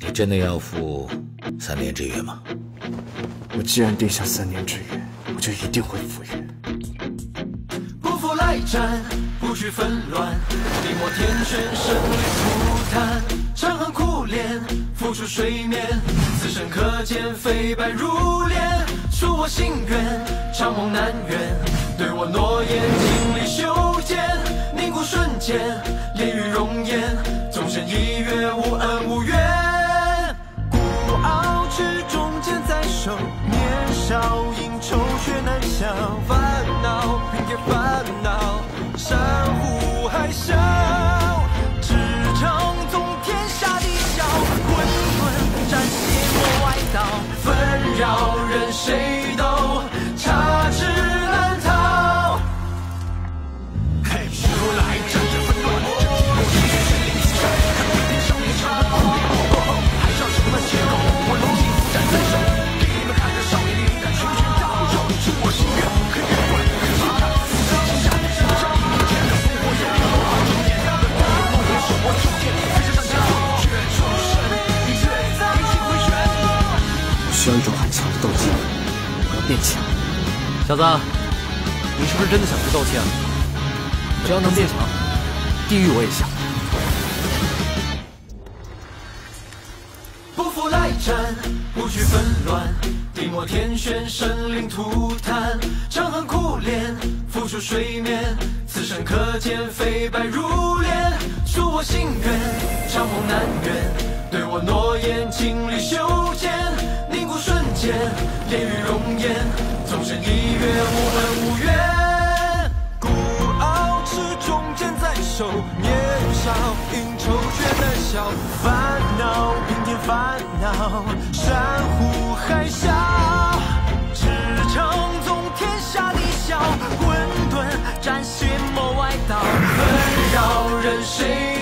你真的要赴三年之约吗？我既然定下三年之约，我就一定会赴约。不负来战，不惧纷乱，地磨天旋，生灵涂炭，长恨苦恋，浮出水面，此生可见，非白如莲，恕我心愿，长梦难圆，对我诺言，年少应酬却难消，烦恼凭借烦恼，山呼海啸，驰骋纵天下地笑，混沌斩邪魔外道，纷扰任谁需要一种很强的斗气，我要变强。小子，你是不是真的想去斗气啊？只要能变强，地狱我也下。不负来战，不惧纷乱，地魔天旋，生灵涂炭，长恨苦恋，浮出水面，此生可见，飞白如莲，恕我心愿，长梦难圆，对我诺言，尽力修剪，凝固瞬间，炼狱容颜，纵身一跃，无恩无怨。孤傲持中剑在手，年少应酬却难消，烦恼平添烦恼，山呼海啸，驰骋纵天下一笑，混沌斩邪魔外道，纷扰任谁